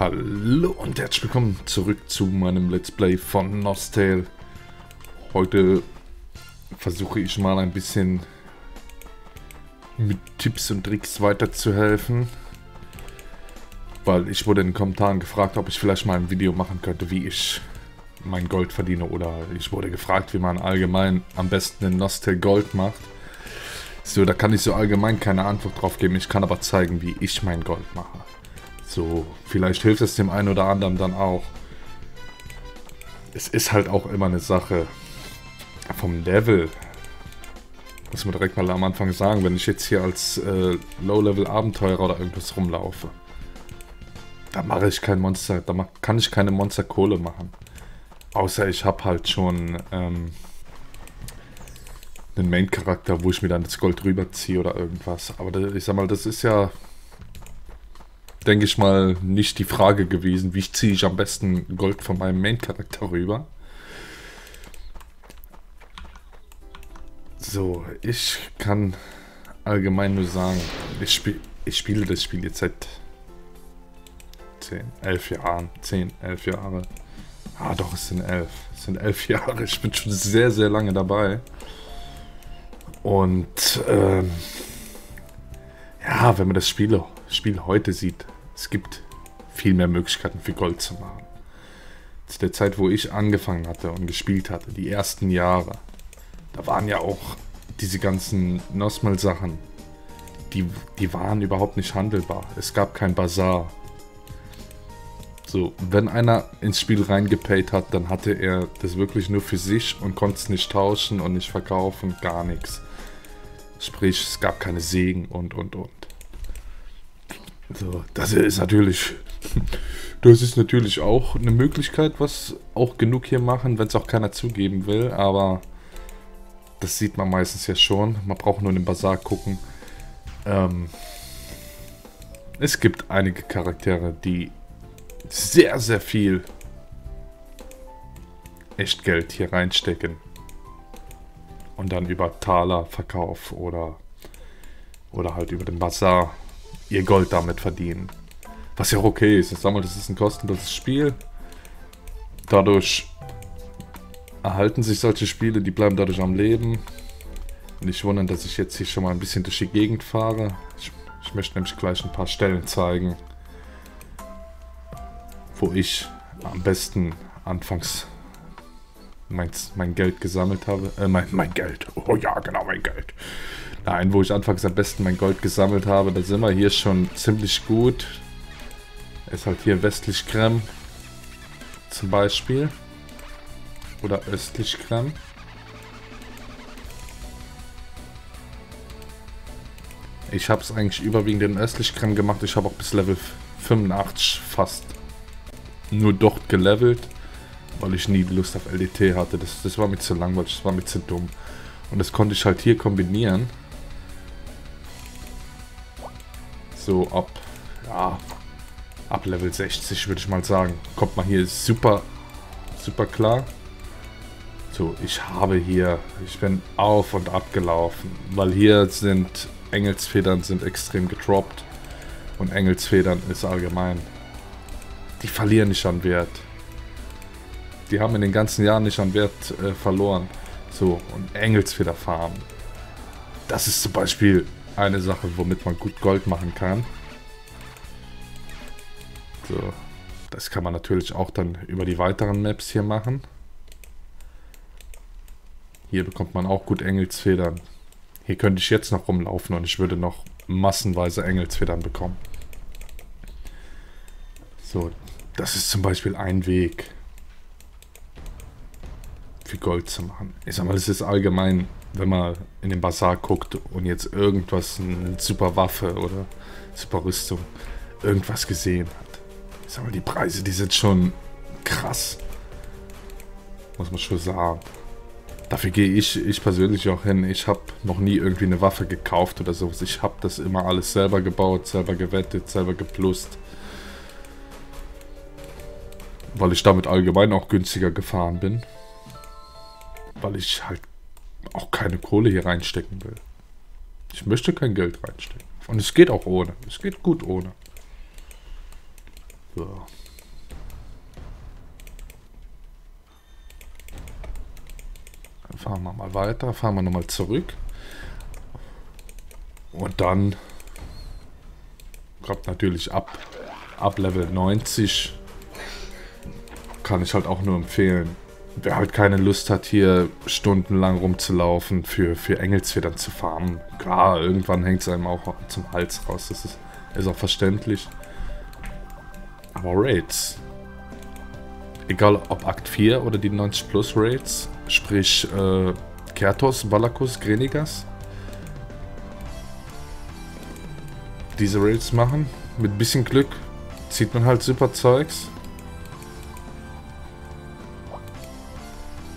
Hallo und herzlich willkommen zurück zu meinem Let's Play von Nostale. Heute versuche ich mal ein bisschen mit Tipps und Tricks weiterzuhelfen. Weil ich wurde in den Kommentaren gefragt, ob ich vielleicht mal ein Video machen könnte, wie ich mein Gold verdiene. Oder ich wurde gefragt, wie man allgemein am besten in Nostale Gold macht. So, da kann ich so allgemein keine Antwort drauf geben. Ich kann aber zeigen, wie ich mein Gold mache. So, vielleicht hilft es dem einen oder anderen dann auch. Es ist halt auch immer eine Sache vom Level. Muss man direkt mal am Anfang sagen, wenn ich jetzt hier als äh, Low-Level-Abenteurer oder irgendwas rumlaufe, da mache ich kein Monster, da kann ich keine Monsterkohle machen. Außer ich habe halt schon ähm, einen Main-Charakter, wo ich mir dann das Gold rüberziehe oder irgendwas. Aber da, ich sag mal, das ist ja denke ich mal, nicht die Frage gewesen, wie ziehe ich am besten Gold von meinem Main-Charakter rüber. So, ich kann allgemein nur sagen, ich, spiel, ich spiele das Spiel jetzt seit 10, 11 Jahren. 10, 11 Jahre. Ah doch, es sind 11. Es sind 11 Jahre. Ich bin schon sehr, sehr lange dabei. Und ähm, ja, wenn man das Spiel, Spiel heute sieht, es gibt viel mehr Möglichkeiten für Gold zu machen. Zu der Zeit, wo ich angefangen hatte und gespielt hatte, die ersten Jahre, da waren ja auch diese ganzen Nosmal-Sachen, die, die waren überhaupt nicht handelbar. Es gab kein Bazar. So, wenn einer ins Spiel reingepayt hat, dann hatte er das wirklich nur für sich und konnte es nicht tauschen und nicht verkaufen, gar nichts. Sprich, es gab keine Segen und und und. So, das ist natürlich. Das ist natürlich auch eine Möglichkeit, was auch genug hier machen, wenn es auch keiner zugeben will, aber das sieht man meistens ja schon. Man braucht nur in den Bazar gucken. Ähm, es gibt einige Charaktere, die sehr, sehr viel Echtgeld hier reinstecken. Und dann über Taler-Verkauf oder, oder halt über den Bazar ihr Gold damit verdienen. Was ja auch okay ist. Ich sag mal, das ist ein kostenloses Spiel. Dadurch erhalten sich solche Spiele, die bleiben dadurch am Leben. Nicht wundern, dass ich jetzt hier schon mal ein bisschen durch die Gegend fahre. Ich, ich möchte nämlich gleich ein paar Stellen zeigen, wo ich am besten anfangs mein, mein Geld gesammelt habe. Äh, mein, mein Geld. Oh ja, genau, mein Geld. Nein, wo ich anfangs am besten mein Gold gesammelt habe, da sind wir hier schon ziemlich gut. Ist halt hier westlich Krem zum Beispiel. Oder östlich Krem. Ich habe es eigentlich überwiegend in östlich Krem gemacht. Ich habe auch bis Level 85 fast nur dort gelevelt, weil ich nie Lust auf LDT hatte. Das, das war mir zu langweilig, das war mir zu dumm. Und das konnte ich halt hier kombinieren. So ab, ja, ab Level 60 würde ich mal sagen. Kommt man hier super, super klar. So, ich habe hier, ich bin auf und ab gelaufen, weil hier sind Engelsfedern sind extrem getroppt und Engelsfedern ist allgemein. Die verlieren nicht an Wert. Die haben in den ganzen Jahren nicht an Wert äh, verloren. So, und Engelsfederfarmen. Das ist zum Beispiel eine Sache, womit man gut Gold machen kann. So, das kann man natürlich auch dann über die weiteren Maps hier machen. Hier bekommt man auch gut Engelsfedern. Hier könnte ich jetzt noch rumlaufen und ich würde noch massenweise Engelsfedern bekommen. So, das ist zum Beispiel ein Weg, für Gold zu machen. Ich sag mal, es ist allgemein wenn man in den Bazar guckt und jetzt irgendwas, eine super Waffe oder super Rüstung, irgendwas gesehen hat. Ich sag mal, die Preise, die sind schon krass. Muss man schon sagen. Dafür gehe ich, ich persönlich auch hin. Ich habe noch nie irgendwie eine Waffe gekauft oder sowas. Ich habe das immer alles selber gebaut, selber gewettet, selber geplust. Weil ich damit allgemein auch günstiger gefahren bin. Weil ich halt auch keine Kohle hier reinstecken will. Ich möchte kein Geld reinstecken. Und es geht auch ohne. Es geht gut ohne. So. Dann fahren wir mal weiter, fahren wir nochmal zurück. Und dann kommt natürlich ab, ab Level 90 kann ich halt auch nur empfehlen. Wer halt keine Lust hat, hier stundenlang rumzulaufen, für, für Engelsfedern zu farmen. Klar, irgendwann hängt es einem auch zum Hals raus. Das ist, ist auch verständlich. Aber Raids. Egal ob Akt 4 oder die 90 Plus Raids, sprich äh, Kertos, Balakus, Grenigas. Diese Raids machen. Mit bisschen Glück zieht man halt super Zeugs.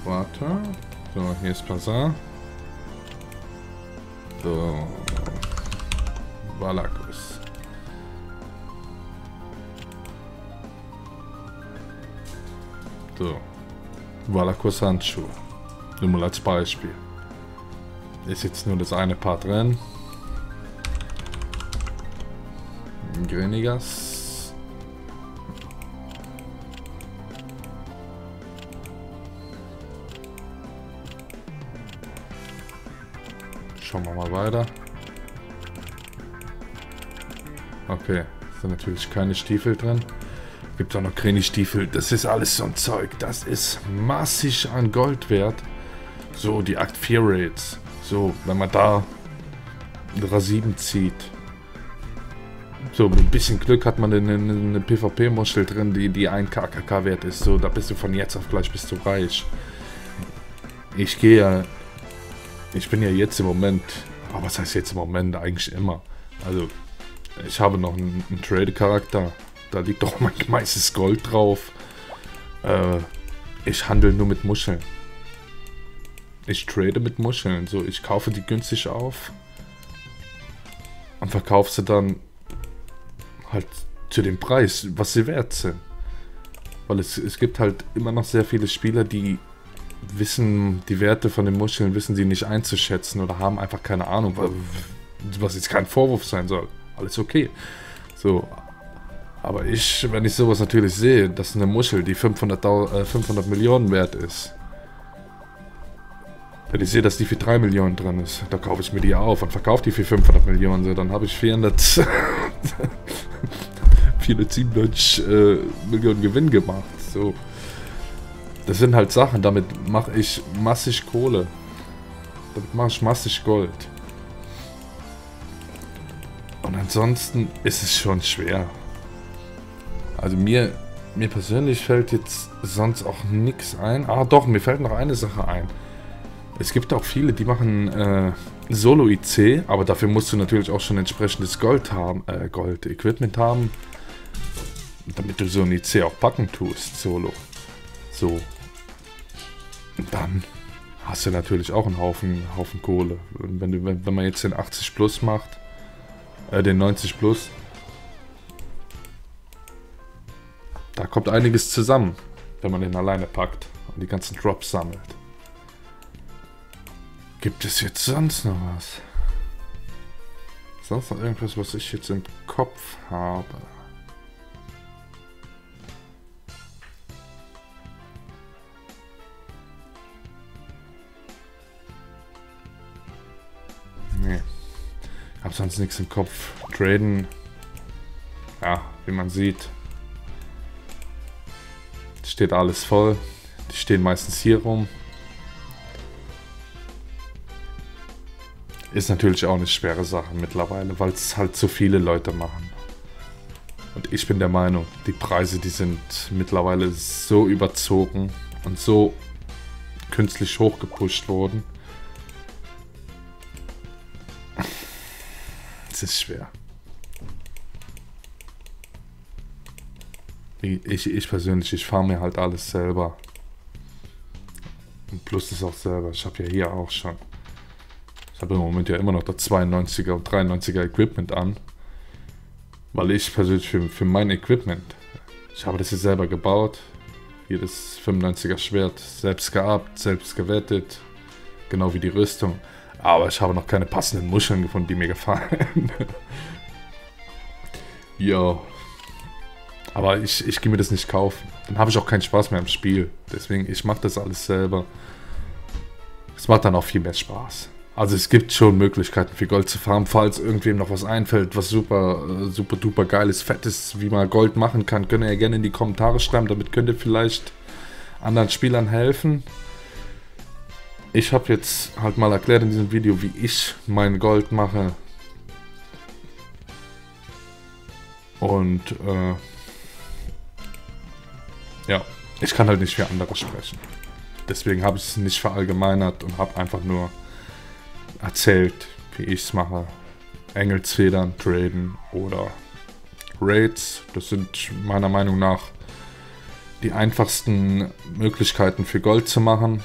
Warte. So, hier ist Pazar. So. Balakus. So. Valakus Handschuhe. Nur mal als Beispiel. Ist jetzt nur das eine Part drin. Grenigas. Schauen wir mal weiter. Okay, sind natürlich keine Stiefel drin. Gibt auch noch Kreni-Stiefel. Das ist alles so ein Zeug. Das ist massig an Gold wert. So, die Akt 4 Raids. So, wenn man da Ra7 zieht. So, mit ein bisschen Glück hat man eine, eine PvP-Muschel drin, die, die 1 KKK wert ist. So, da bist du von jetzt auf gleich bist du reich. Ich gehe ja... Ich bin ja jetzt im Moment... Aber was heißt jetzt im Moment? Eigentlich immer. Also, ich habe noch einen, einen Trade-Charakter. Da liegt doch mein meistes Gold drauf. Äh, ich handle nur mit Muscheln. Ich trade mit Muscheln. So, ich kaufe die günstig auf. Und verkaufe sie dann halt zu dem Preis, was sie wert sind. Weil es, es gibt halt immer noch sehr viele Spieler, die wissen, die Werte von den Muscheln wissen sie nicht einzuschätzen oder haben einfach keine Ahnung, was jetzt kein Vorwurf sein soll. Alles okay. So, aber ich, wenn ich sowas natürlich sehe, dass eine Muschel, die 500, äh, 500 Millionen wert ist, wenn ich sehe, dass die für 3 Millionen drin ist, dann kaufe ich mir die auf und verkaufe die für 500 Millionen. So, dann habe ich 400, 497 äh, Millionen Gewinn gemacht. So. Das sind halt Sachen, damit mache ich massig Kohle. Damit mache ich massig Gold. Und ansonsten ist es schon schwer. Also mir, mir persönlich fällt jetzt sonst auch nichts ein. Ah doch, mir fällt noch eine Sache ein. Es gibt auch viele, die machen äh, Solo-IC, aber dafür musst du natürlich auch schon entsprechendes Gold haben, äh, Gold-Equipment haben, damit du so ein IC auch packen tust, Solo. So. Und dann hast du natürlich auch einen Haufen, Haufen Kohle. wenn, du, wenn, wenn man jetzt den 80 Plus macht, äh, den 90 Plus, Da kommt einiges zusammen, wenn man den alleine packt und die ganzen Drops sammelt. Gibt es jetzt sonst noch was? Sonst noch irgendwas, was ich jetzt im Kopf habe? Sonst nichts im Kopf. Traden. Ja, wie man sieht, steht alles voll. Die stehen meistens hier rum. Ist natürlich auch eine schwere Sache mittlerweile, weil es halt zu viele Leute machen. Und ich bin der Meinung, die Preise, die sind mittlerweile so überzogen und so künstlich hochgepusht worden. Ist schwer. Ich, ich persönlich, ich fahre mir halt alles selber. Und plus ist auch selber. Ich habe ja hier auch schon. Ich habe im Moment ja immer noch das 92er und 93er Equipment an. Weil ich persönlich für, für mein Equipment, ich habe das hier selber gebaut. Hier das 95er Schwert selbst geabt, selbst gewettet. Genau wie die Rüstung. Aber ich habe noch keine passenden Muscheln gefunden, die mir gefallen. ja, Aber ich, ich gehe mir das nicht kaufen. Dann habe ich auch keinen Spaß mehr im Spiel. Deswegen, ich mache das alles selber. Es macht dann auch viel mehr Spaß. Also es gibt schon Möglichkeiten für Gold zu farmen, falls irgendwem noch was einfällt, was super, äh, super duper geiles, fettes, wie man Gold machen kann, könnt ihr gerne in die Kommentare schreiben. Damit könnt ihr vielleicht anderen Spielern helfen. Ich habe jetzt halt mal erklärt in diesem Video, wie ich mein Gold mache. Und äh, ja, ich kann halt nicht für andere sprechen. Deswegen habe ich es nicht verallgemeinert und habe einfach nur erzählt, wie ich es mache. Engelsfedern traden oder Raids. Das sind meiner Meinung nach die einfachsten Möglichkeiten für Gold zu machen.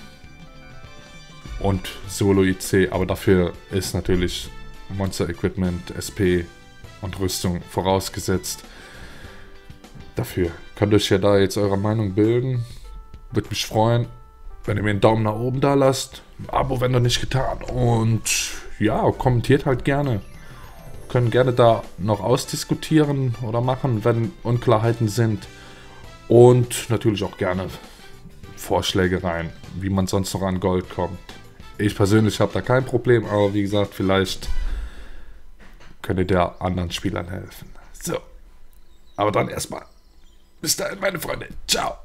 Und Solo IC, aber dafür ist natürlich Monster Equipment, SP und Rüstung vorausgesetzt. Dafür könnt ihr euch ja da jetzt eure Meinung bilden. Würde mich freuen, wenn ihr mir einen Daumen nach oben da lasst. Abo, wenn ihr nicht getan. Und ja, kommentiert halt gerne. Können gerne da noch ausdiskutieren oder machen, wenn Unklarheiten sind. Und natürlich auch gerne Vorschläge rein, wie man sonst noch an Gold kommt. Ich persönlich habe da kein Problem, aber wie gesagt, vielleicht könnt ihr der anderen Spielern helfen. So. Aber dann erstmal. Bis dahin, meine Freunde. Ciao.